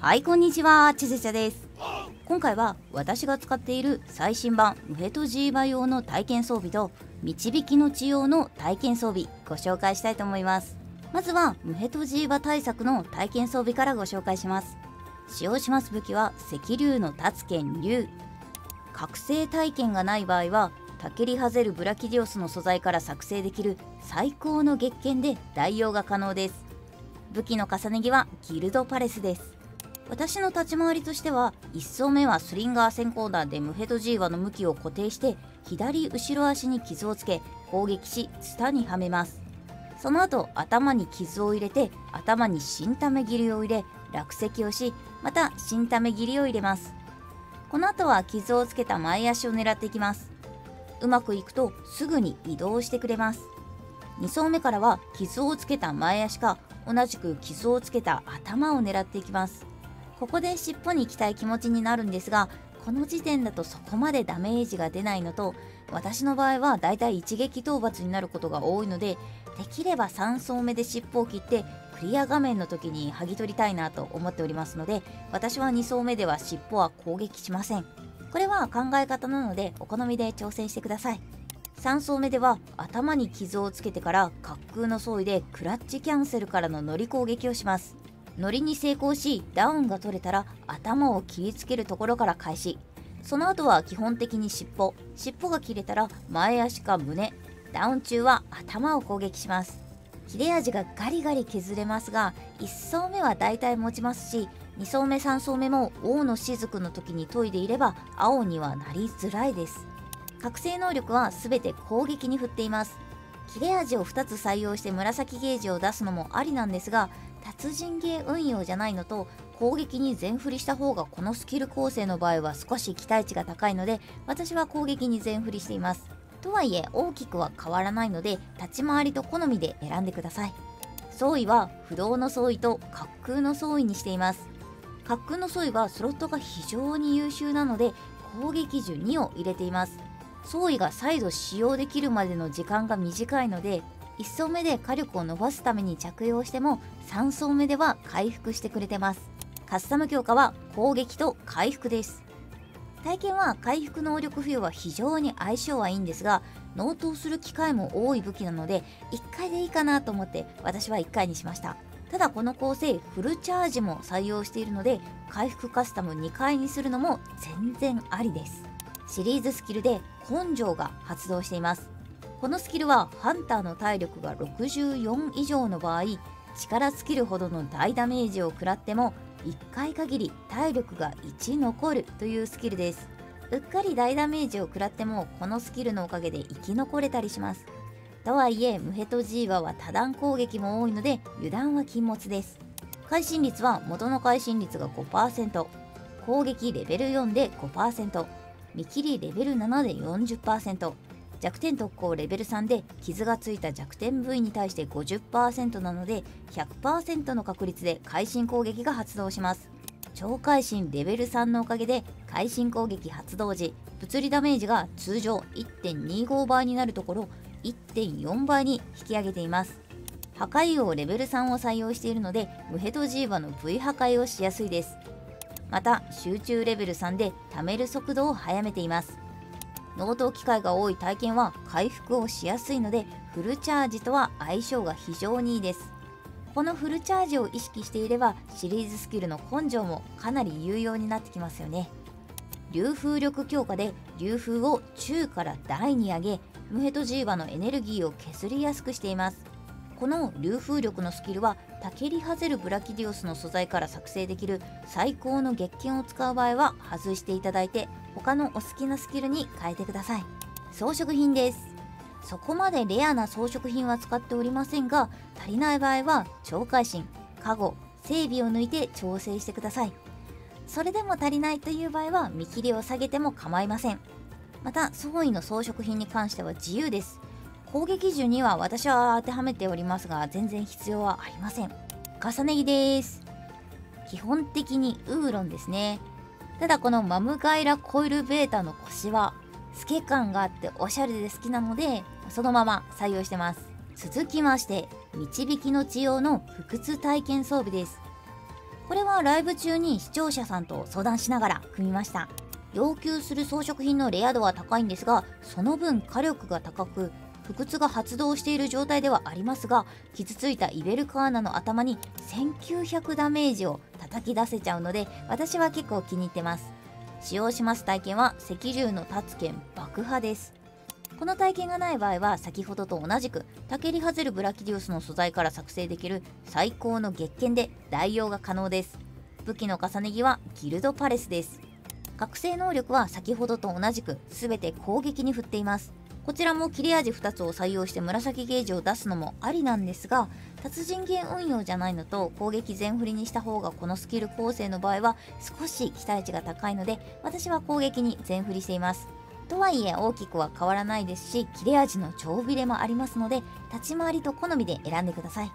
はいこんにちはチェセチャです。今回は私が使っている最新版ムヘトジーバ用の体験装備と導きの血用の体験装備ご紹介したいと思います。まずはムヘトジーバ対策の体験装備からご紹介します。使用します武器は赤竜の立つ剣竜覚醒体験がない場合はタケリハゼルブラキディオスの素材から作成できる最高の月剣で代用が可能です。武器の重ね着はギルドパレスです。私の立ち回りとしては1層目はスリンガー先行弾でムヘドジーワの向きを固定して左後ろ足に傷をつけ攻撃しツタにはめます。その後頭に傷を入れて頭に新ため切りを入れ落石をしまた新ため切りを入れます。この後は傷をつけた前足を狙っていきます。うまくいくとすぐに移動してくれます。2層目からは傷をつけた前足か同じく傷をつけた頭を狙っていきます。ここで尻尾に行きたい気持ちになるんですがこの時点だとそこまでダメージが出ないのと私の場合はだいたい一撃討伐になることが多いのでできれば3層目で尻尾を切ってクリア画面の時に剥ぎ取りたいなと思っておりますので私は2層目では尻尾は攻撃しません。これは考え方なのでお好みで挑戦してください。3層目では頭に傷をつけてから滑空の装備でクラッチキャンセルからの乗り攻撃をします。乗りに成功しダウンが取れたら頭を切りつけるところから開始。その後は基本的に尻尾。尻尾が切れたら前足か胸。ダウン中は頭を攻撃します。切れ味がガリガリ削れますが1層目はだいたい持ちますし2層目3層目も王の雫の時に研いでいれば青にはなりづらいです。覚醒能力は全て攻撃に振っています。切れ味を2つ採用して紫ゲージを出すのもありなんですが達人芸運用じゃないのと攻撃に全振りした方がこのスキル構成の場合は少し期待値が高いので私は攻撃に全振りしています。とはいえ大きくは変わらないので立ち回りと好みで選んでください。装備は不動の装備と滑空の装備にしています。滑空の装備はスロットが非常に優秀なので攻撃樹2を入れています。装備が再度使用できるまでの時間が短いので1層目で火力を伸ばすために着用しても3層目では回復してくれてます。カスタム強化は攻撃と回復です。体験は回復能力付与は非常に相性はいいんですが納刀する機会も多い武器なので1回でいいかなと思って私は1回にしました。ただこの構成フルチャージも採用しているので回復カスタム2回にするのも全然ありです。シリーズスキルで根性が発動しています。このスキルはハンターの体力が64以上の場合力尽きるほどの大ダメージを食らっても1回限り体力が1残るというスキルです。うっかり大ダメージを食らってもこのスキルのおかげで生き残れたりします。とはいえムヘトジーワは多段攻撃も多いので油断は禁物です。会心率は元の会心率が5%攻撃レベル4で5%見切りレベル7で40%弱点特攻レベル3で傷がついた弱点部位に対して50%なので100%の確率で会心攻撃が発動します。超会心レベル3のおかげで会心攻撃発動時物理ダメージが通常1.25倍になるところ1.4倍に引き上げています。破壊王レベル3を採用しているのでムヘトジーバの V 破壊をしやすいです。また集中レベル3で貯める速度を速めています。納刀機会が多い体験は回復をしやすいのでフルチャージとは相性が非常にいいです。このフルチャージを意識していればシリーズスキルの根性もかなり有用になってきますよね。流風力強化で流風を中から大に上げムヘトジーバのエネルギーを削りやすくしています。この流風力のスキルはタケリハゼルブラキディオスの素材から作成できる最高の月剣を使う場合は外していただいて他のお好きなスキルに変えてください。装飾品です。そこまでレアな装飾品は使っておりませんが足りない場合は超会心カゴ整備を抜いて調整してください。それでも足りないという場合は見切りを下げても構いません。また装備の装飾品に関しては自由です。攻撃順には私は当てはめておりますが全然必要はありません。重ね着です。基本的にウーロンですね。ただこのマムガイラコイルベータの腰は透け感があっておしゃれで好きなのでそのまま採用してます。続きまして導きの血用の不屈体験装備です。これはライブ中に視聴者さんと相談しながら組みました。要求する装飾品のレア度は高いんですがその分火力が高く不屈が発動している状態ではありますが傷ついたイベルカーナの頭に1900ダメージを叩き出せちゃうので私は結構気に入ってます。使用します体験は赤竜の立つ剣爆破です。この体験がない場合は先ほどと同じくタケリハゼルブラキディウスの素材から作成できる最高の月剣で代用が可能です。武器の重ね着はギルドパレスです。覚醒能力は先ほどと同じく全て攻撃に振っています。こちらも切れ味2つを採用して紫ゲージを出すのもありなんですが達人剣運用じゃないのと攻撃全振りにした方がこのスキル構成の場合は少し期待値が高いので私は攻撃に全振りしています。とはいえ大きくは変わらないですし切れ味の長びれもありますので立ち回りと好みで選んでください。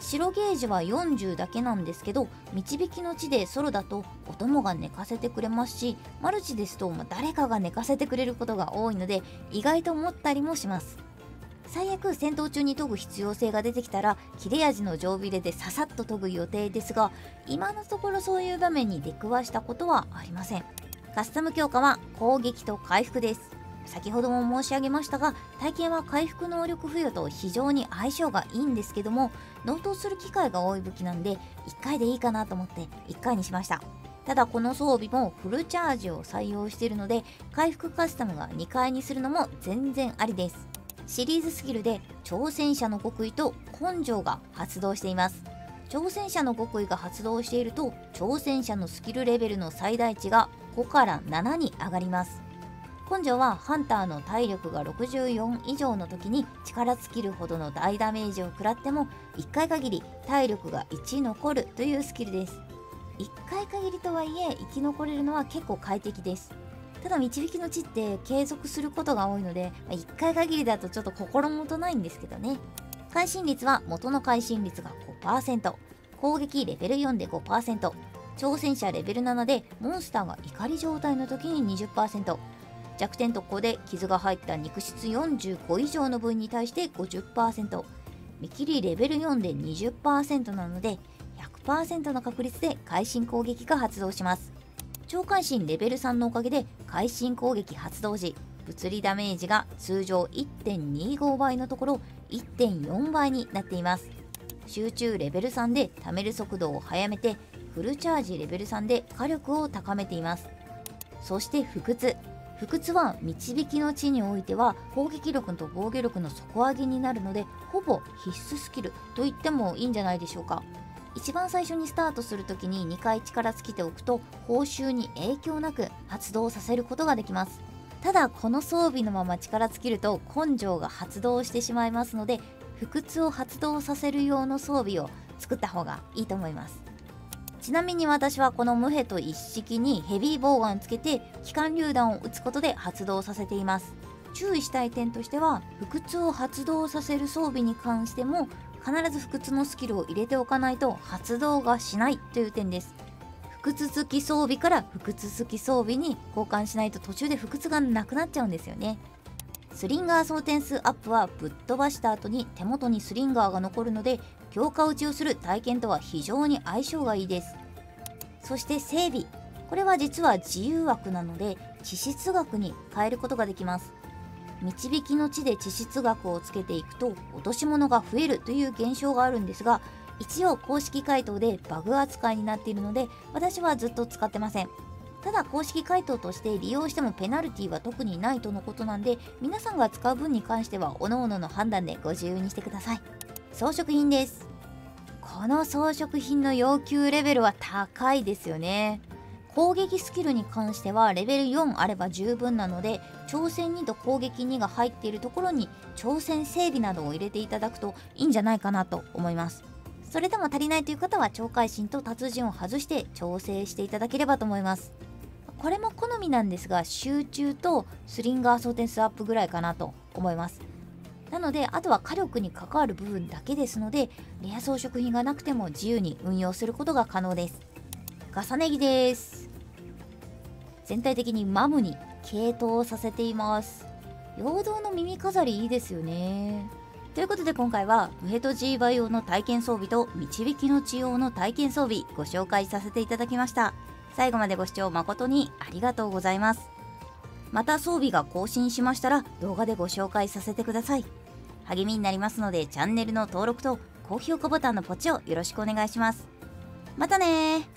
白ゲージは40だけなんですけど導きの地でソロだとお供が寝かせてくれますしマルチですと誰かが寝かせてくれることが多いので意外と思ったりもします。最悪戦闘中に研ぐ必要性が出てきたら切れ味の常備ででささっと研ぐ予定ですが今のところそういう場面に出くわしたことはありません。カスタム強化は攻撃と回復です。先ほども申し上げましたが体験は回復能力付与と非常に相性がいいんですけども納刀する機会が多い武器なんで1回でいいかなと思って1回にしました。ただこの装備もフルチャージを採用しているので回復カスタムが2回にするのも全然ありです。シリーズスキルで挑戦者の極意と根性が発動しています。挑戦者の極意が発動していると挑戦者のスキルレベルの最大値が5から7に上がります。根性はハンターの体力が64以上の時に力尽きるほどの大ダメージを食らっても1回限り体力が1残るというスキルです。1回限りとはいえ生き残れるのは結構快適です。ただ導きの地って継続することが多いので1回限りだとちょっと心もとないんですけどね。会心率は元の会心率が5%攻撃レベル4で5%挑戦者レベル7でモンスターが怒り状態の時に20%弱点特攻で傷が入った肉質45以上の部位に対して50%見切りレベル4で20%なので100%の確率で会心攻撃が発動します。超会心レベル3のおかげで会心攻撃発動時物理ダメージが通常1.25倍のところ1.4倍になっています。集中レベル3で貯める速度を速めてフルチャージレベル3で火力を高めています。そして不屈不屈は導きの地においては攻撃力と防御力の底上げになるのでほぼ必須スキルと言ってもいいんじゃないでしょうか。一番最初にスタートする時に2回力尽きておくと報酬に影響なく発動させることができます。ただこの装備のまま力尽きると根性が発動してしまいますので不屈を発動させる用の装備を作った方がいいと思います。ちなみに私はこのムヘと一式にヘビーボウガンつけて機関榴弾を撃つことで発動させています。注意したい点としては不屈を発動させる装備に関しても必ず不屈のスキルを入れておかないと発動がしないという点です。不屈付き装備から不屈付き装備に交換しないと途中で不屈がなくなっちゃうんですよね。スリンガー装填数アップはぶっ飛ばした後に手元にスリンガーが残るので強化打ちをする体験とは非常に相性がいいです。そして整備。これは実は自由枠なので地質学に変えることができます。導きの地で地質学をつけていくと落とし物が増えるという現象があるんですが一応公式回答でバグ扱いになっているので私はずっと使ってません。ただ公式回答として利用してもペナルティは特にないとのことなんで皆さんが使う分に関しては各々の判断でご自由にしてください。装飾品です。この装飾品の要求レベルは高いですよね。攻撃スキルに関してはレベル4あれば十分なので挑戦2と攻撃2が入っているところに挑戦整備などを入れていただくといいんじゃないかなと思います。それでも足りないという方は超会心と達人を外して調整していただければと思います。これも好みなんですが集中とスリンガー装填スアップぐらいかなと思います。なのであとは火力に関わる部分だけですのでレア装飾品がなくても自由に運用することが可能です。重ね着です。全体的にマムに系統させています。陽動の耳飾りいいですよね。ということで今回はムヘト G バ用の体験装備と導きの治療の体験装備ご紹介させていただきました。最後までご視聴誠にありがとうございます。また装備が更新しましたら動画でご紹介させてください。励みになりますのでチャンネルの登録と高評価ボタンのポチをよろしくお願いします。またね